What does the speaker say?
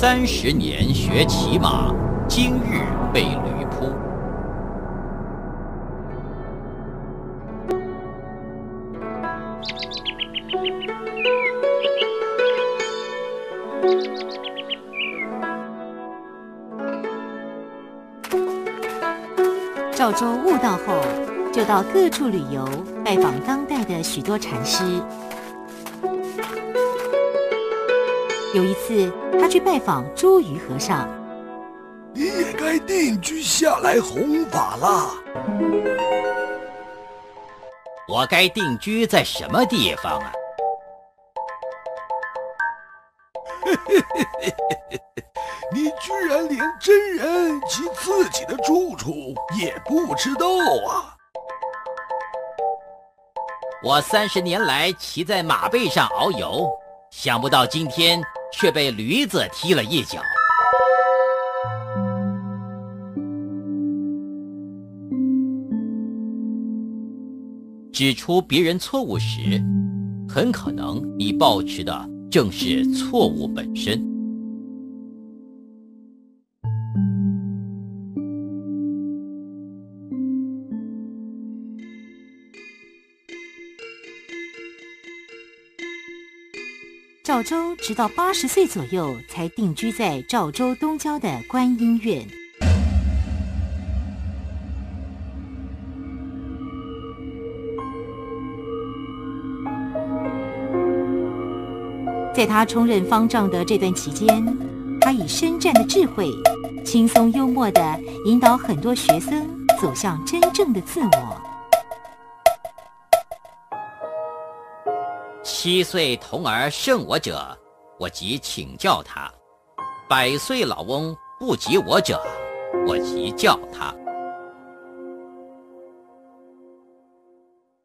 三十年学骑马，今日被驴扑。赵州悟道后，就到各处旅游，拜访当代的许多禅师。有一次，他去拜访茱萸和尚。你也该定居下来弘法了。我该定居在什么地方啊？你居然连真人及自己的住处也不知道啊！我三十年来骑在马背上遨游，想不到今天却被驴子踢了一脚。指出别人错误时，很可能你抱持的正是错误本身。赵州直到八十岁左右才定居在赵州东郊的观音院。在他充任方丈的这段期间，他以深湛的智慧，轻松幽默的引导很多学生走向真正的自我。七岁童儿胜我者，我即请教他；百岁老翁不及我者，我即教他。